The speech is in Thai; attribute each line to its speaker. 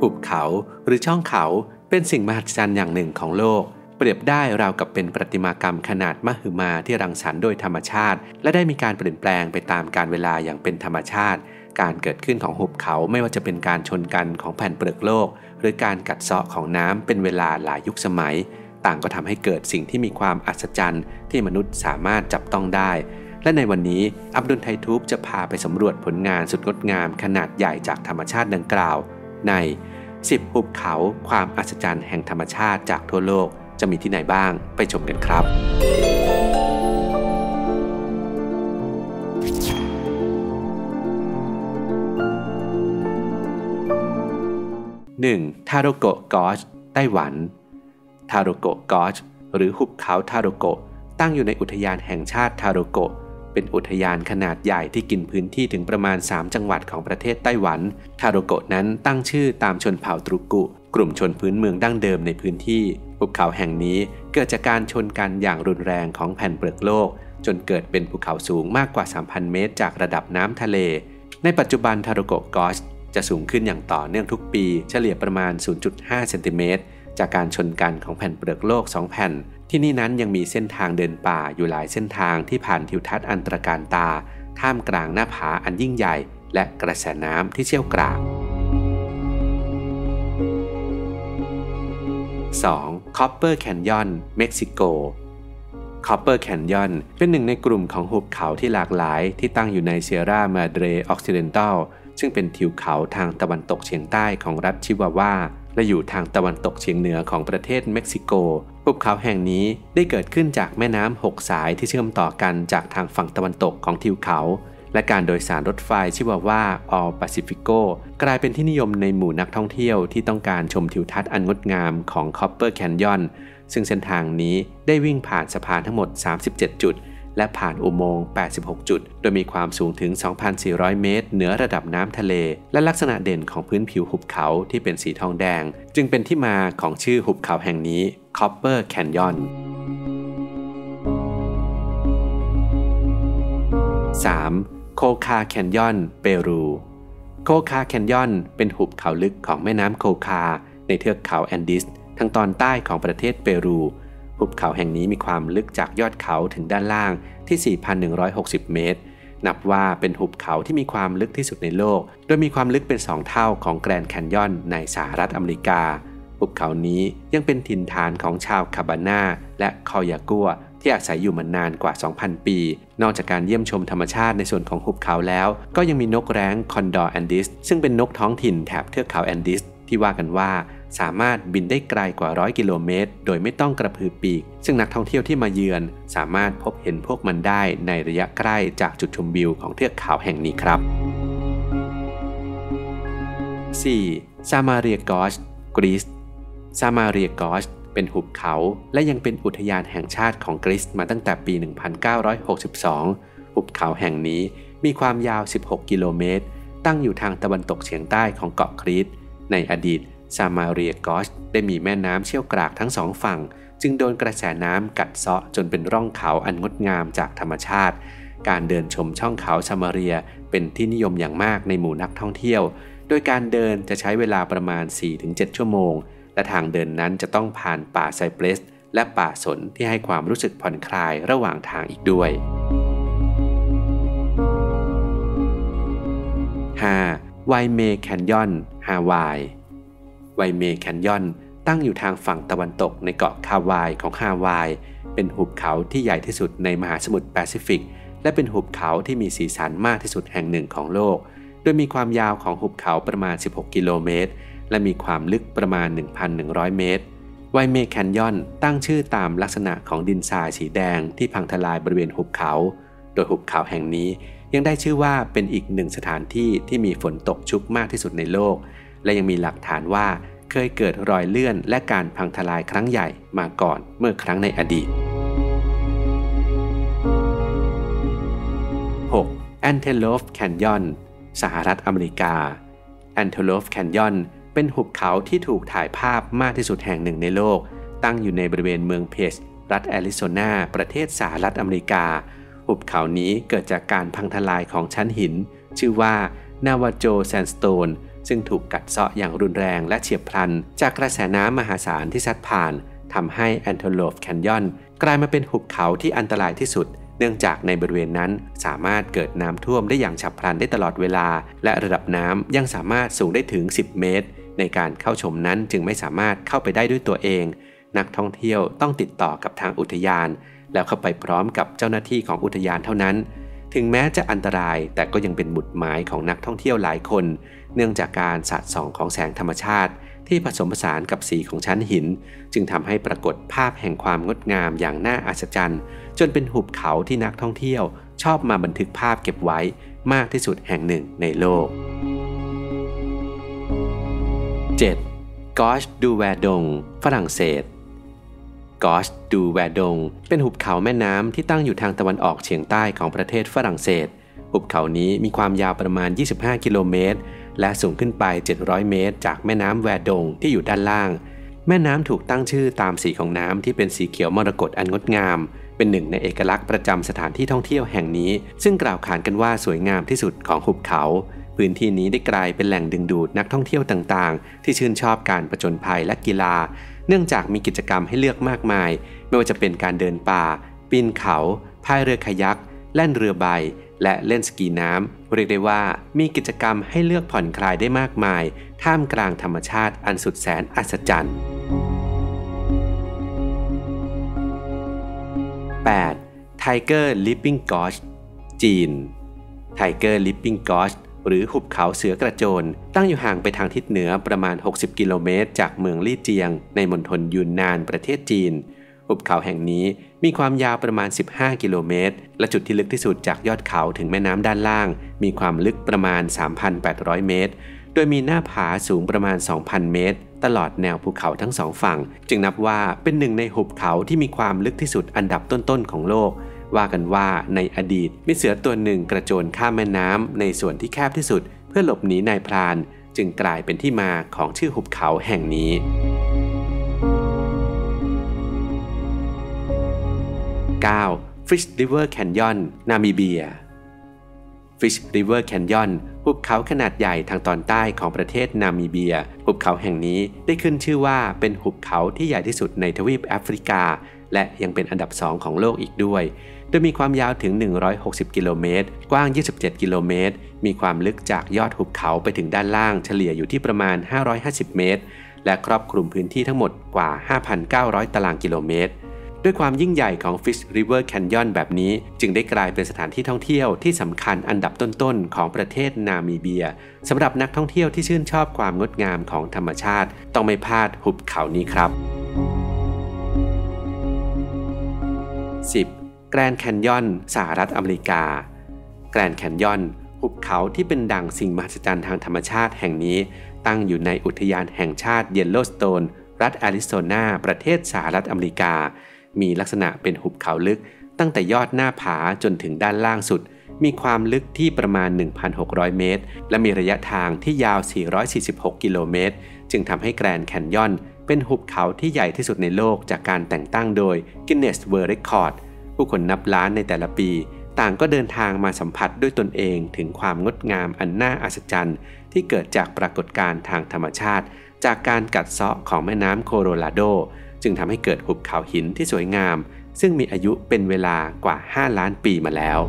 Speaker 1: หุบเขาหรือช่องเขาเป็นสิ่งมหัศจรรย์อย่างหนึ่งของโลก เปรียบได้ราวกับเป็นประติมากรรมขนาดมหึมาที่รังสรรค์โดยธรรมชาติ และได้มีการเปลี่ยนแปลงไปตามกาลเวลาอย่างเป็นธรรมชาติ การเกิดขึ้นของหุบเขาไม่ว่าจะเป็นการชนกันของแผ่นเปลือกโลก หรือการกัดเซาะของน้ำเป็นเวลาหลายยุคสมัย ต่างก็ทำให้เกิดสิ่งที่มีความอัศจรรย์ที่มนุษย์สามารถจับต้องได้และในวันนี้อับดุลไททูบจะพาไปสำรวจผลงานสุดงดงามขนาดใหญ่จากธรรมชาติดังกล่าว ใน 10 หุบเขาความอัศจรรย์แห่งธรรมชาติจากทั่วโลกจะมีที่ไหนบ้างไปชมกันครับ 1. ทาโรโกะกอชไต้หวัน ทาโรโกะกอชหรือหุบเขาทาโรโกะตั้งอยู่ในอุทยานแห่งชาติทาโรโกะ เป็นอุทยานขนาดใหญ่ที่กินพื้นที่ถึงประมาณ 3 จังหวัดของประเทศไต้หวันทาโรโกะนั้นตั้งชื่อตามชนเผ่าตรุกุ กลุ่มชนพื้นเมืองดั้งเดิมในพื้นที่ ภูเขาแห่งนี้เกิดจากการชนกันอย่างรุนแรงของแผ่นเปลือกโลก จนเกิดเป็นภูเขาสูงมากกว่า 3,000 เมตร จากระดับน้ำทะเล ในปัจจุบันทาโรโกะกอชจะสูงขึ้นอย่างต่อเนื่องทุกปี เฉลี่ยประมาณ 0.5 เซนติเมตรจากการชนกันของแผ่นเปลือกโลก 2 แผ่น ที่นี่นั้นยังมีเส้นทางเดินป่าอยู่หลายเส้นทางที่ผ่านทิวทัศน์อันตรการตา ท่ามกลางหน้าผาอันยิ่งใหญ่ และกระแสน้ำที่เชี่ยวกราก 2. Copper Canyon เม็กซิโก Copper Canyon เป็นหนึ่งในกลุ่มของหุบเขาที่หลากหลายที่ตั้งอยู่ในเซียร่ามาเดรออกซิเดนตัลซึ่งเป็นทิวเขาทางตะวันตกเฉียงใต้ของรัฐชิวาวาและอยู่ทางตะวันตกเฉียงเหนือของประเทศเม็กซิโก ภูเขาแห่งนี้ได้เกิดขึ้นจากแม่น้ำหกสายที่เชื่อมต่อกันจากทางฝั่งตะวันตกของทิวเขา และการโดยสารรถไฟชิวาว่าอัลปาซิฟิโกกลายเป็นที่นิยมในหมู่นักท่องเที่ยวที่ต้องการชมทิวทัศน์อันงดงามของคอปเปอร์แคนยอนซึ่งเส้นทางนี้ได้วิ่งผ่านสะพานทั้งหมด 37 จุด และผ่านอุโมงค์ 86 จุด โดยมีความสูงถึง 2,400 เมตร เหนือระดับน้ำทะเล และลักษณะเด่นของพื้นผิวหุบเขาที่เป็นสีทองแดง จึงเป็นที่มาของชื่อหุบเขาแห่งนี้ Copper Canyon 3. โคคาแคนยอน เปรู โคคาแคนยอนเป็นหุบเขาลึกของแม่น้ำโคคา ในเทือกเขาแอนดิส ทางตอนใต้ของประเทศเปรู หุบเขาแห่งนี้มีความลึกจากยอดเขาถึงด้านล่างที่ 4,160 เมตร นับว่าเป็นหุบเขาที่มีความลึกที่สุดในโลก โดยมีความลึกเป็น 2 เท่าของแกรนด์แคนยอนในสหรัฐอเมริกา หุบเขานี้ยังเป็นถิ่นฐานของชาวคาบาน่าและคอยากัวที่อาศัยอยู่มานานกว่า 2,000 ปี นอกจากการเยี่ยมชมธรรมชาติในส่วนของหุบเขาแล้ว ก็ยังมีนกแร้งคอนดอร์แอนดิสซึ่งเป็นนกท้องถิ่นแถบเทือกเขาแอนดิสที่ว่ากันว่า สามารถบินได้ไกลกว่าร้อยกิโลเมตร โดยไม่ต้องกระพือปีก ซึ่งนักท่องเที่ยวที่มาเยือน สามารถพบเห็นพวกมันได้ในระยะใกล้จากจุดชมวิวของเทือกเขาแห่งนี้ครับ 4. ซามาเรียกอชกรีซซามาเรียกอชเป็นหุบเขาและยังเป็นอุทยานแห่งชาติของกรีซมาตั้งแต่ปี 1962 หุบเขาแห่งนี้มีความยาว 16 กิโลเมตร ตั้งอยู่ทางตะวันตกเฉียงใต้ของเกาะครีต ในอดีต ซามาเรียกอชได้มีแม่น้ำเชี่ยวกรากทั้งสองฝั่ง จึงโดนกระแสน้ำกัดเซาะจนเป็นร่องเขาอันงดงามจากธรรมชาติ การเดินชมช่องเขาซามาเรียเป็นที่นิยมอย่างมากในหมู่นักท่องเที่ยว โดยการเดินจะใช้เวลาประมาณ 4-7 ชั่วโมง และทางเดินนั้นจะต้องผ่านป่าไซเปรสและป่าสนที่ให้ความรู้สึกผ่อนคลายระหว่างทางอีกด้วย 5. ไวเมแคนยอนฮาวาย ไวเมแคนยอน ตั้งอยู่ทางฝั่งตะวันตกในเกาะคาวายของฮาวาย เป็นหุบเขาที่ใหญ่ที่สุดในมหาสมุทรแปซิฟิก และเป็นหุบเขาที่มีสีสันมากที่สุดแห่งหนึ่งของโลก โดยมีความยาวของหุบเขาประมาณ 16 กิโลเมตร และมีความลึกประมาณ 1,100 เมตรไวเมแคนยอนตั้งชื่อตามลักษณะของดินทรายสีแดงที่พังทลายบริเวณหุบเขา โดยหุบเขาแห่งนี้ยังได้ชื่อว่าเป็นอีกหนึ่งสถานที่ที่มีฝนตกชุกมากที่สุดในโลก และยังมีหลักฐานว่าเคยเกิดรอยเลื่อนและการพังทลายครั้งใหญ่มาก่อนเมื่อครั้งในอดีต 6. a n t e l o p e Canyon สหรัฐอเมริกา a n t e l o p e Canyon เป็นหุบเขาที่ถูกถ่ายภาพมากที่สุดแห่งหนึ่งในโลก ตั้งอยู่ในบริเวณเมืองเพจรัฐแอริโซนา ประเทศสหรัฐอเมริกา หุบเขานี้เกิดจากการพังทลายของชั้นหิน ชื่อว่านาวาโจแซนสโตน ซึ่งถูกกัดเซาะอย่างรุนแรงและเฉียบพลัน จากกระแสน้ำมหาศาลที่ซัดผ่านทำให้แอนโทโลฟแคนยอนกลายมาเป็นหุบเขาที่อันตรายที่สุด เนื่องจากในบริเวณนั้นสามารถเกิดน้ำท่วมได้อย่างฉับพลันได้ตลอดเวลา และระดับน้ำยังสามารถสูงได้ถึง 10 เมตร ในการเข้าชมนั้นจึงไม่สามารถเข้าไปได้ด้วยตัวเอง นักท่องเที่ยวต้องติดต่อกับทางอุทยาน แล้วเข้าไปพร้อมกับเจ้าหน้าที่ของอุทยานเท่านั้น ถึงแม้จะอันตรายแต่ก็ยังเป็นหมุดหมายของนักท่องเที่ยวหลายคน เนื่องจากการสะส่องของแสงธรรมชาติ ที่ผสมผสานกับสีของชั้นหิน จึงทำให้ปรากฏภาพแห่งความงดงามอย่างน่าอัศจรรย์ จนเป็นหุบเขาที่นักท่องเที่ยว ชอบมาบันทึกภาพเก็บไว้มากที่สุดแห่งหนึ่งในโลก 7. กอชดูแวดงฝรั่งเศส กอชดูแวดง เป็นหุบเขาแม่น้ำที่ตั้งอยู่ทางตะวันออกเฉียงใต้ของประเทศฝรั่งเศส หุบเขานี้มีความยาวประมาณ 25 กิโลเมตร และสูงขึ้นไป 700 เมตร จากแม่น้ำแวดงที่อยู่ด้านล่าง แม่น้ำถูกตั้งชื่อตามสีของน้ำที่เป็นสีเขียวมรกตอันงดงาม เป็นหนึ่งในเอกลักษณ์ประจำสถานที่ท่องเที่ยวแห่งนี้ ซึ่งกล่าวขานกันว่าสวยงามที่สุดของหุบเขาพื้นที่นี้ได้กลายเป็นแหล่งดึงดูดนักท่องเที่ยวต่างๆ ที่ชื่นชอบการประจนภัยและกีฬา เนื่องจากมีกิจกรรมให้เลือกมากมาย ไม่ว่าจะเป็นการเดินป่า ปีนเขาพายเรือคายักแล่นเรือใบ และเล่นสกีน้ำเรียกได้ว่ามีกิจกรรมให้เลือกผ่อนคลายได้มากมาย ท่ามกลางธรรมชาติอันสุดแสนอัศจรรย์ 8. Tiger Leaping Gorge จีน Tiger Leaping Gorge หรือหุบเขาเสือกระโจน ตั้งอยู่ห่างไปทางทิศเหนือประมาณ 60 กิโลเมตร จากเมืองลี่เจียง ในมณฑลยูนนานประเทศจีน หุบเขาแห่งนี้มีความยาวประมาณ 15 กิโลเมตร และจุดที่ลึกที่สุดจากยอดเขาถึงแม่น้ำด้านล่าง มีความลึกประมาณ 3,800 เมตร โดยมีหน้าผาสูงประมาณ 2,000 เมตร ตลอดแนวภูเขาทั้งสองฝั่ง จึงนับว่าเป็นหนึ่งในหุบเขาที่มีความลึกที่สุดอันดับต้นๆของโลก ว่ากันว่าในอดีตมีเสือตัวหนึ่งกระโจนข้ามแม่น้ำในส่วนที่แคบที่สุด เพื่อหลบหนีนายพราน จึงกลายเป็นที่มาของชื่อหุบเขาแห่งนี้ 9. Fish River Canyon นามิเบีย Fish River Canyon หุบเขาขนาดใหญ่ทางตอนใต้ของประเทศนามิเบีย หุบเขาแห่งนี้ได้ขึ้นชื่อว่าเป็นหุบเขาที่ใหญ่ที่สุดในทวีปแอฟริกา และยังเป็นอันดับสองของโลกอีกด้วย โดยมีความยาวถึง 160 กิโลเมตร กว้าง 27 กิโลเมตร มีความลึกจากยอดหุบเขาไปถึงด้านล่างเฉลี่ยอยู่ที่ประมาณ 550 เมตร และครอบคลุมพื้นที่ทั้งหมดกว่า 5,900 ตารางกิโลเมตร ด้วยความยิ่งใหญ่ของ Fish River Canyon แบบนี้จึงได้กลายเป็นสถานที่ท่องเที่ยวที่สำคัญอันดับต้นๆ ของประเทศนามิเบียสำหรับนักท่องเที่ยวที่ชื่นชอบความงดงามของธรรมชาติ ต้องไม่พลาดหุบเขานี้ครับ 10. แกรนด์แคนยอนสหรัฐอเมริกา แกรนด์แคนยอนหุบเขาที่เป็นดังสิ่งมหัศจรรย์ทางธรรมชาติแห่งนี้ ตั้งอยู่ในอุทยานแห่งชาติเยลโลสโตน รัฐแอริโซนา ประเทศสหรัฐอเมริกา มีลักษณะเป็นหุบเขาลึก ตั้งแต่ยอดหน้าผาจนถึงด้านล่างสุด มีความลึกที่ประมาณ 1,600 เมตร และมีระยะทางที่ยาว 446 กิโลเมตร จึงทำให้แกรนด์แคนยอนเป็นหุบเขาที่ใหญ่ที่สุดในโลกจากการแต่งตั้งโดย Guinness World Record ผู้คนนับล้านในแต่ละปี ต่างก็เดินทางมาสัมผัสด้วยตนเองถึงความงดงามอันน่าอัศจรรย์ ที่เกิดจากปรากฏการณ์ทางธรรมชาติ จากการกัดเซาะของแม่น้ำโคโรลาโด จึงทำให้เกิดหุบเขาหินที่สวยงาม ซึ่งมีอายุเป็นเวลากว่า 5 ล้านปีมาแล้ว